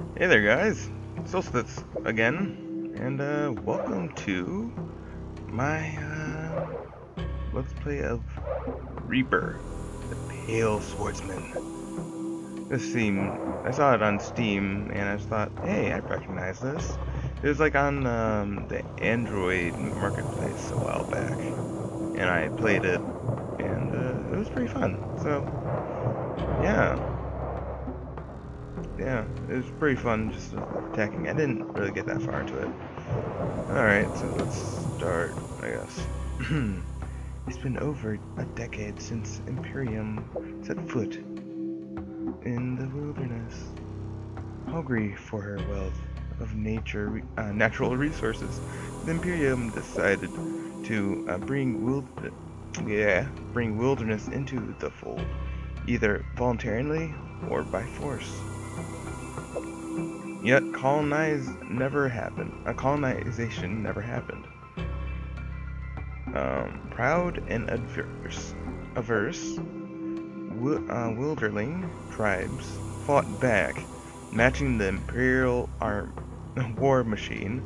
Hey there guys, Soul Syth again, and uh, welcome to my uh, Let's Play of Reaper, the Pale Swordsman. This theme, I saw it on Steam, and I thought, hey, I recognize this. It was like on um, the Android Marketplace a while back, and I played it, and uh, it was pretty fun, so yeah yeah, it was pretty fun just attacking. I didn't really get that far into it. Alright, so let's start, I guess. it's been over a decade since Imperium set foot in the wilderness. Hungry for her wealth of nature, uh, natural resources, the Imperium decided to uh, bring wild, yeah, bring wilderness into the fold, either voluntarily or by force. Yet colonize never happened. A colonization never happened. Um, proud and adverse, averse, uh, wilderling tribes fought back, matching the imperial arm war machine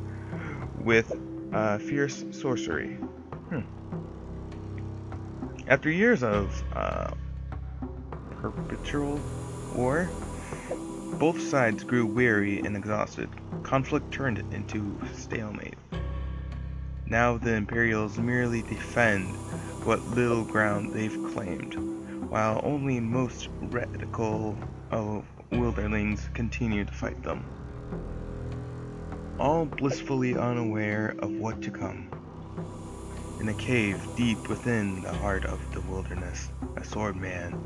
with uh, fierce sorcery. Hmm. After years of uh, perpetual war, both sides grew weary and exhausted. Conflict turned into stalemate. Now the Imperials merely defend what little ground they've claimed, while only most radical of wilderlings continue to fight them. All blissfully unaware of what to come. In a cave deep within the heart of the wilderness, a swordman,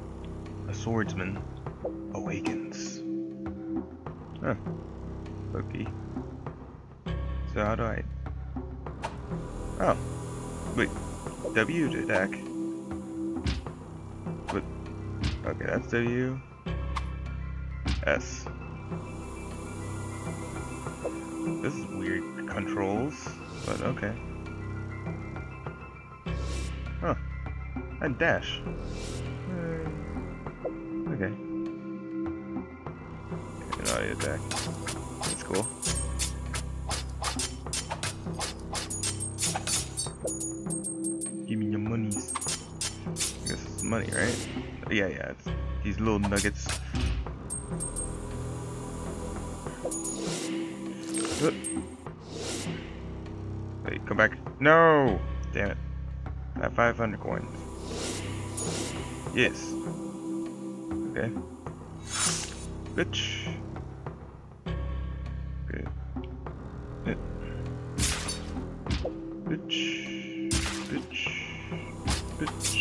a swordsman, awakens. Huh. Okay. So how do I... Oh. Wait. W to attack. But... Okay, that's W. S. This is weird controls, but okay. Huh. And dash. Uh, okay audio attack. That's cool. Give me your monies. I guess it's money, right? Yeah, yeah, it's these little nuggets. Wait, come back. No! Damn it. I have 500 coins. Yes. Okay. Bitch. Bitch. Bitch. Bitch.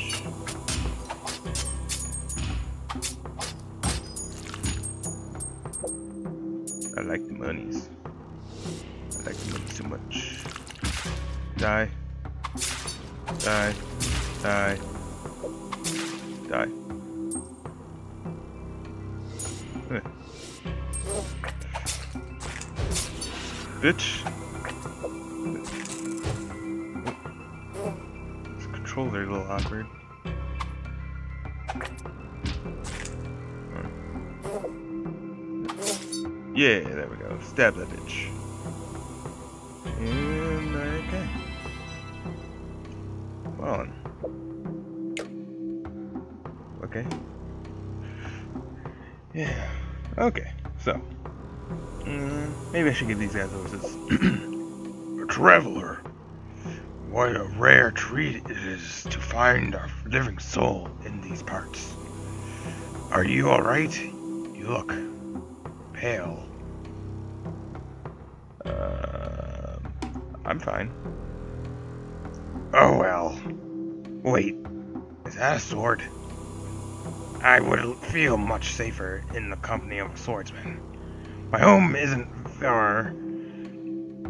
I like the monies. I like the money so much. Die. Die. Die. Die. Bitch. controls are a little awkward. Yeah, there we go. Stab that bitch. And okay. Come on. Okay. Yeah. Okay. So. Uh, maybe I should give these guys horses. a traveler. What a rare treat it is to find a living soul in these parts. Are you alright? You look pale. Uh, I'm fine. Oh well. Wait, is that a sword? I would feel much safer in the company of a swordsman. My home isn't far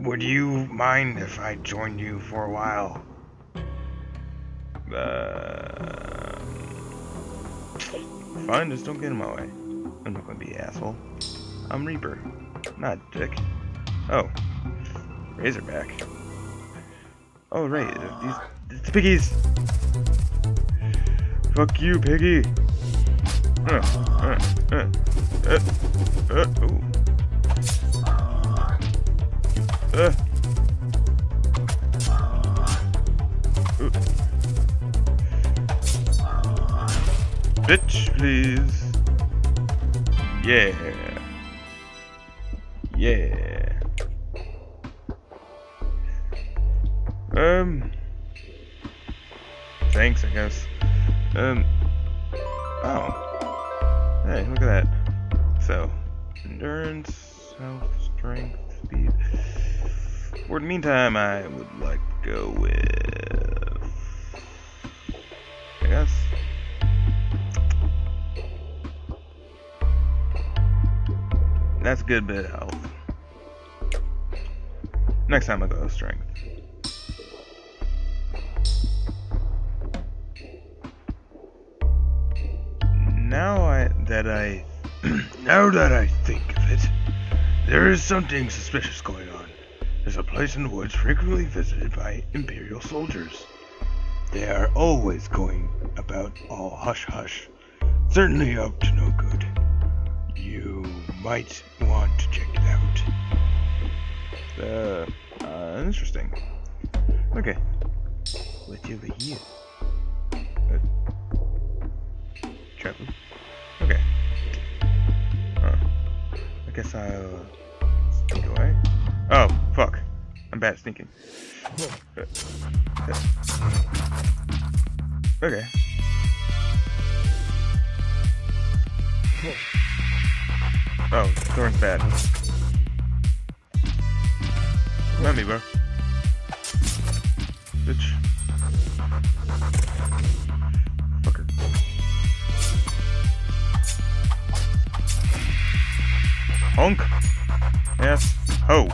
would you mind if I joined you for a while? Uh, fine, just don't get in my way. I'm not gonna be an asshole. I'm Reaper, not Dick. Oh, Razorback. Oh, right, these, these piggies. Fuck you, piggy. Uh, uh, uh, uh, uh. Uh. Ooh. Bitch, please. Yeah. Yeah. Um. Thanks, I guess. Um. Oh. Hey, look at that. So, endurance, health, strength, speed. For the meantime, I would like to go with. I guess. That's a good bit of health. Next time I go with strength. Now I that I now that I think of it, there is something suspicious going on. A place in the woods frequently visited by Imperial soldiers. They are always going about all hush hush, certainly up to no good. You might want to check it out. Uh, uh interesting. Okay. What's over here? Uh, travel. Okay. Huh. I guess I'll sneak away. Oh. I'm bad at sneaking. Okay. Oh, Thorn's bad. At me, bro. Bitch. Fucker. Honk. Yes. Ho.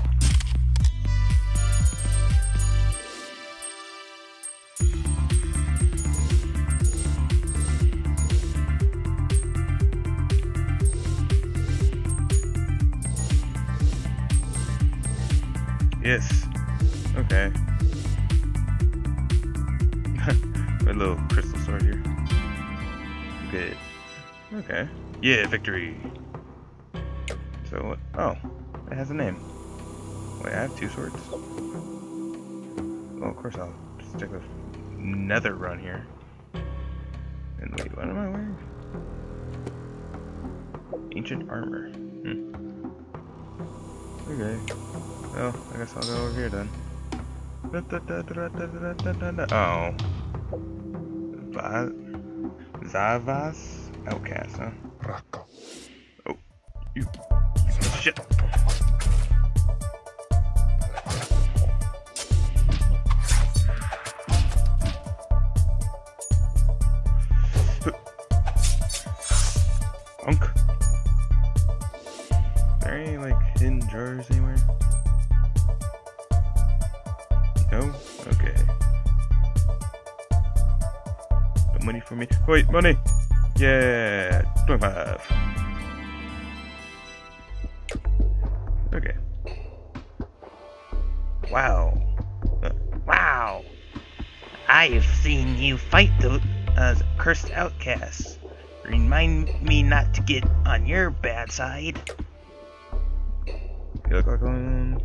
Yes. Okay. My little crystal sword here. Good. Okay. Yeah, victory. So what? Oh, it has a name. Wait, I have two swords. Well, of course I'll stick with Nether Run here. And wait, what am I wearing? Ancient armor. Hmm. Okay. Well, I guess I'll go over here then. Oh. Va Zavas? Outcast, huh? Oh. You. Shit. Unk. There any, like, hidden drawers anywhere? For me. Wait, money! Yeah! 25. Okay. Wow. Uh, Wow. I've seen you fight those uh, cursed outcasts. Remind me not to get on your bad side. you look like one.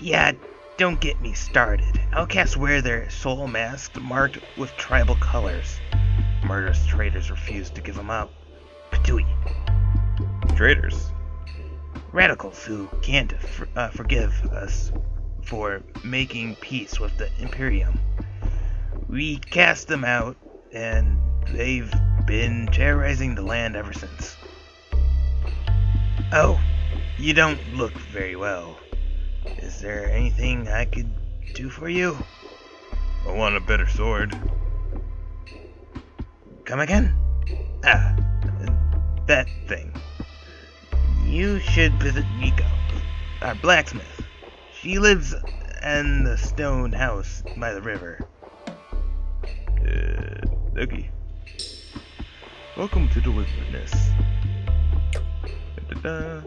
Yeah, don't get me started. Outcasts wear their soul masks marked with tribal colors. Murderous traitors refuse to give them up. Patui. Traitors? Radicals who can't f- uh, forgive us for making peace with the Imperium. We cast them out, and they've been terrorizing the land ever since. Oh, you don't look very well. Is there anything I could do for you? I want a better sword. Come again? Ah, that thing. You should visit Nico, our blacksmith. She lives in the stone house by the river. Uh, okay. Welcome to the wilderness. Da-da-da.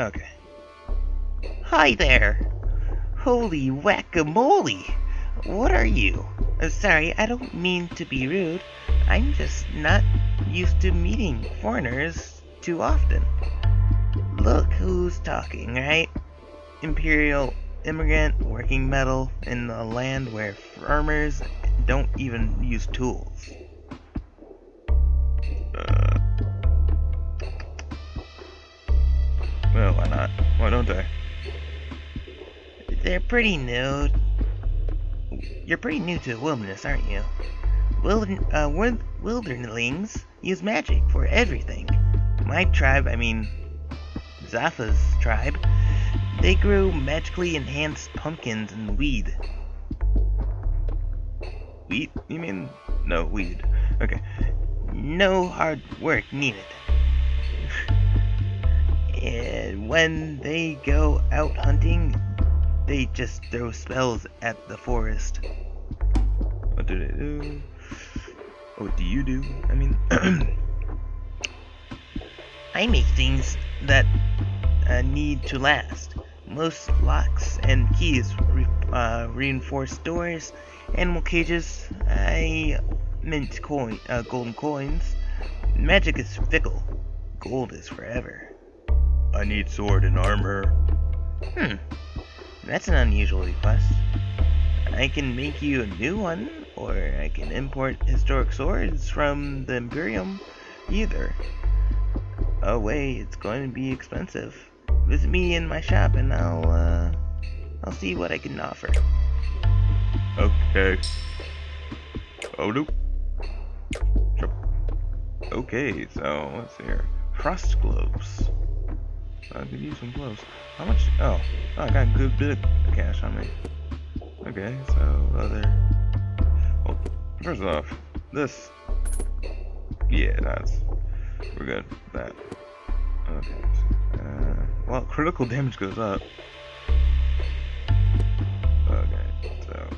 Okay. Hi there. Holy whack-a-mole. What are you? Uh, sorry, I don't mean to be rude. I'm just not used to meeting foreigners too often. look who's talking, right? Imperial immigrant working metal in a land where farmers don't even use tools. Uh, well, why not? Why don't they? They're pretty new. You're pretty new to the wilderness, aren't you? Wilder, uh, wilderlings use magic for everything. My tribe, I mean, Zafa's tribe, they grew magically enhanced pumpkins and weed. Wheat? You mean? No, weed. Okay. No hard work needed. And when they go out hunting, they just throw spells at the forest. What do they do? What do you do? I mean, I make things that uh, need to last. Most locks and keys re uh, reinforce doors, animal cages. I mint coin, uh, golden coins. Magic is fickle. Gold is forever. I need sword and armor. Hmm. That's an unusual request. I can make you a new one, or I can import historic swords from the Imperium. Either. Oh wait, it's going to be expensive. Visit me in my shop and I'll, uh, I'll see what I can offer. Okay. Oh, nope. Okay, so, let's see here. Frost gloves. I could use some clothes. How much? Oh, oh, I got a good bit of cash on me. Okay, so, other... Well, first off, this... Yeah, that's... We're good. That. Okay. Uh, well, critical damage goes up. Okay, so.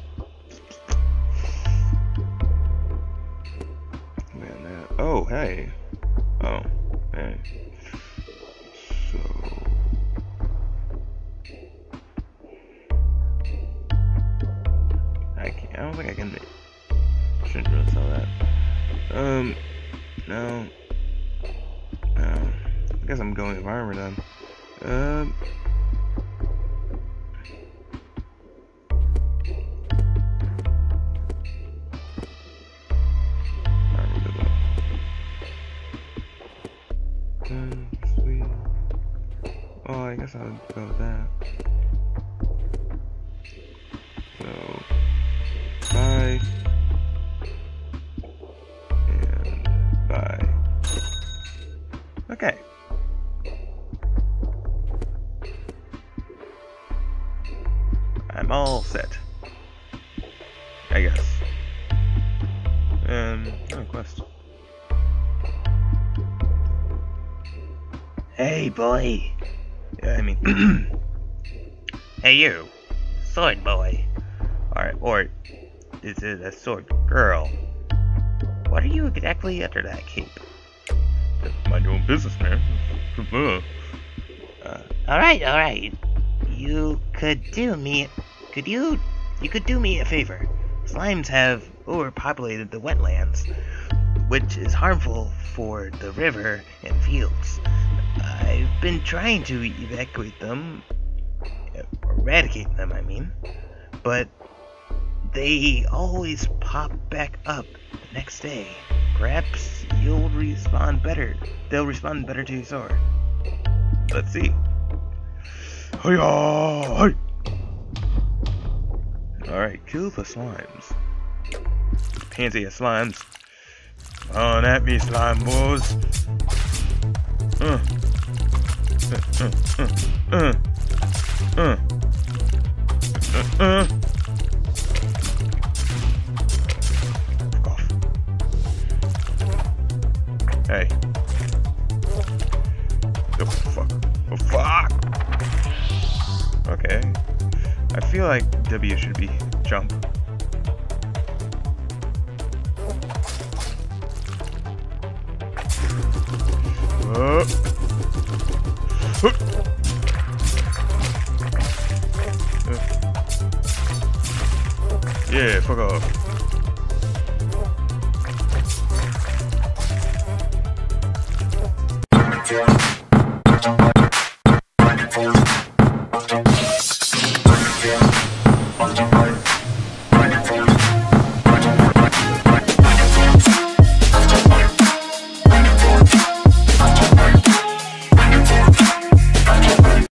Man, that. Oh, hey. That. Um. No. Um. I guess I'm going armor then. Um. Okay. I'm all set. I guess. Um, no quest. Hey, boy. I mean, hey, you, sword boy, or or is it a sword girl? What are you exactly under that cape? Mind your own business, man. Uh, all right, all right. You could do me. Could you? You could do me a favor. Slimes have overpopulated the wetlands, which is harmful for the river and fields. I've been trying to evacuate them, eradicate them, I mean, but they always pop back up the next day. Perhaps you'll respond better. They'll respond better to your sword. Let's see. Hiya! Alright, kill the slimes. Pansy of slimes. On at me, slime boys. Uh. Uh, uh, uh, uh. Uh, uh. W should be jump. Uh. Yeah, fuck off.